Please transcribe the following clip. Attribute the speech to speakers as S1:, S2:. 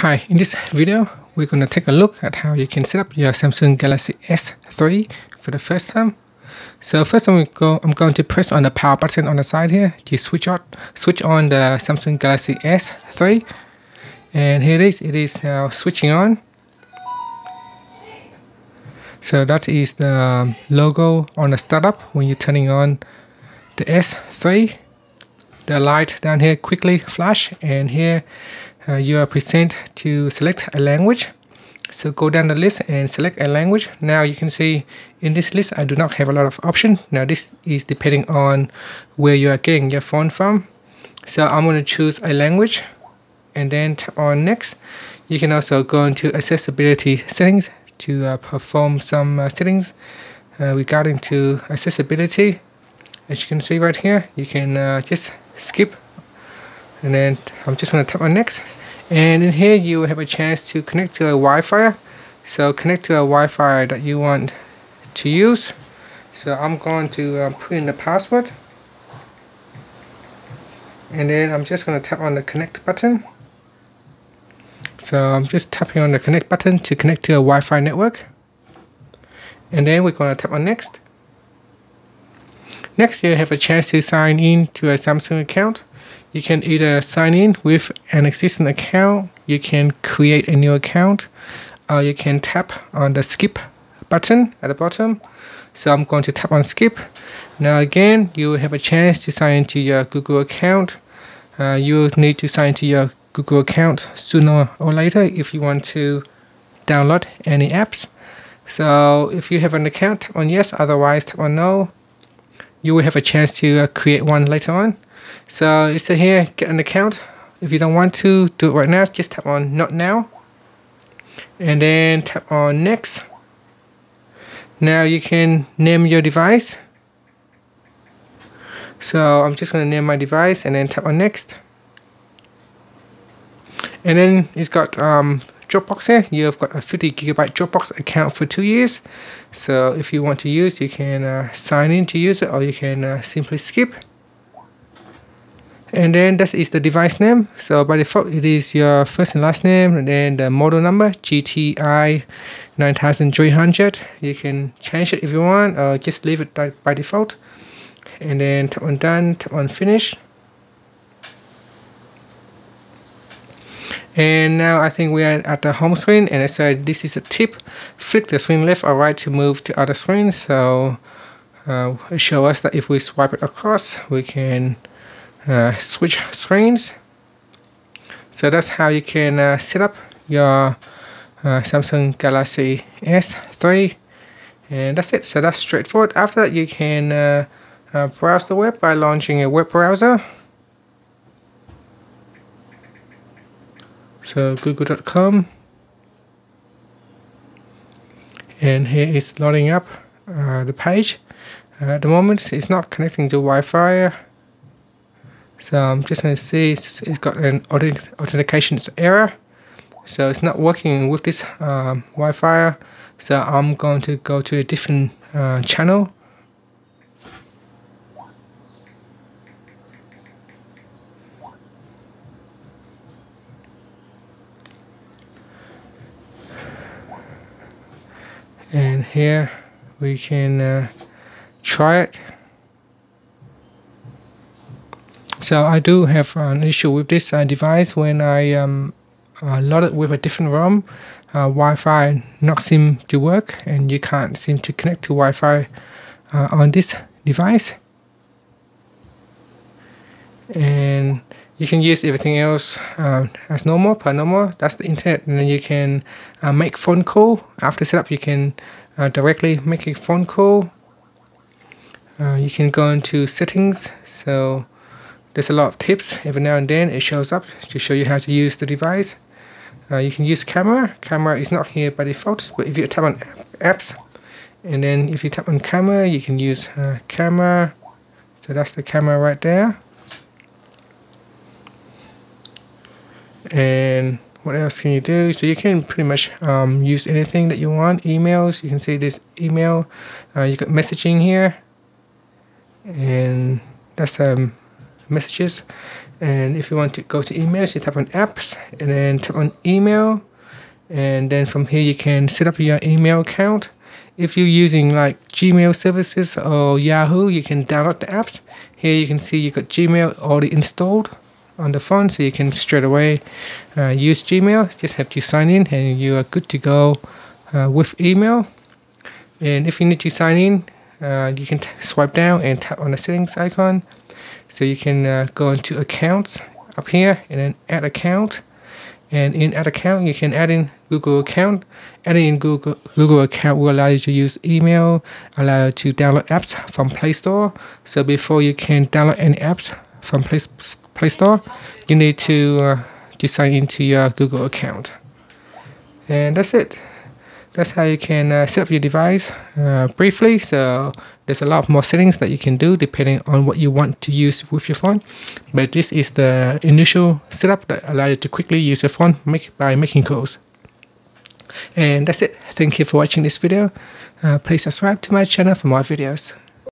S1: Hi, in this video, we're going to take a look at how you can set up your Samsung Galaxy S3 for the first time. So first I'm, going to, go, I'm going to press on the power button on the side here to switch on, switch on the Samsung Galaxy S3. And here it is, it is now switching on. So that is the um, logo on the startup when you're turning on the S3. The light down here quickly flash and here uh, you are present to select a language. So go down the list and select a language. Now you can see in this list I do not have a lot of options. Now this is depending on where you are getting your phone from. So I'm going to choose a language and then tap on next. You can also go into accessibility settings to uh, perform some uh, settings uh, regarding to accessibility. As you can see right here, you can uh, just skip and then I'm just going to tap on next and in here you have a chance to connect to a Wi-Fi. So connect to a Wi-Fi that you want to use. So I'm going to uh, put in the password. And then I'm just going to tap on the connect button. So I'm just tapping on the connect button to connect to a Wi-Fi network. And then we're going to tap on next next you have a chance to sign in to a Samsung account you can either sign in with an existing account, you can create a new account, or you can tap on the skip button at the bottom. So I'm going to tap on skip. Now again, you have a chance to sign into your Google account. Uh, you need to sign into your Google account sooner or later if you want to download any apps. So if you have an account, tap on yes, otherwise tap on no. You will have a chance to uh, create one later on. So say here, get an account. If you don't want to do it right now, just tap on not now. And then tap on next. Now you can name your device. So I'm just going to name my device and then tap on next. And then it's got um, Dropbox here. You've got a 50 gigabyte Dropbox account for two years. So if you want to use, you can uh, sign in to use it or you can uh, simply skip. And then that is the device name. So by default it is your first and last name and then the model number GTI 9300 you can change it if you want or just leave it by, by default. And then tap on done tap on finish and now I think we are at the home screen and I said this is a tip. Flick the screen left or right to move to other screens so uh, show us that if we swipe it across we can uh, switch screens. So that's how you can uh, set up your uh, Samsung Galaxy S3 and that's it. So that's straightforward. After that you can uh, uh, browse the web by launching a web browser so google.com and here is loading up uh, the page at the moment it's not connecting to Wi-Fi so I'm just going to see it's, it's got an authentication error. So it's not working with this um, Wi-Fi. So I'm going to go to a different uh, channel. And here we can uh, try it. So I do have an issue with this uh, device when I um, uh, load it with a different ROM. Uh, Wi-Fi not seem to work and you can't seem to connect to Wi-Fi uh, on this device. And you can use everything else uh, as normal, per normal. That's the internet. And then you can uh, make phone call. After setup, you can uh, directly make a phone call. Uh, you can go into settings. So there's a lot of tips every now and then it shows up to show you how to use the device uh, you can use camera camera is not here by default but if you tap on apps and then if you tap on camera you can use uh, camera so that's the camera right there and what else can you do? So you can pretty much um, use anything that you want. Emails you can see this email uh, you got messaging here. And that's um messages. And if you want to go to emails you tap on apps and then tap on email. And then from here you can set up your email account. If you're using like gmail services or yahoo you can download the apps. Here you can see you got gmail already installed on the phone so you can straight away uh, use gmail. Just have to sign in and you are good to go uh, with email. And if you need to sign in uh, you can swipe down and tap on the settings icon. So you can uh, go into accounts up here and then add account. And in add account you can add in google account. Adding in google google account will allow you to use email allow you to download apps from play store. So before you can download any apps from play, play store you need to uh, to sign into your google account. And that's it. That's how you can uh, set up your device uh, briefly. So there's a lot more settings that you can do depending on what you want to use with your phone. But this is the initial setup that allows you to quickly use your phone make, by making calls. And that's it. Thank you for watching this video. Uh, please subscribe to my channel for more videos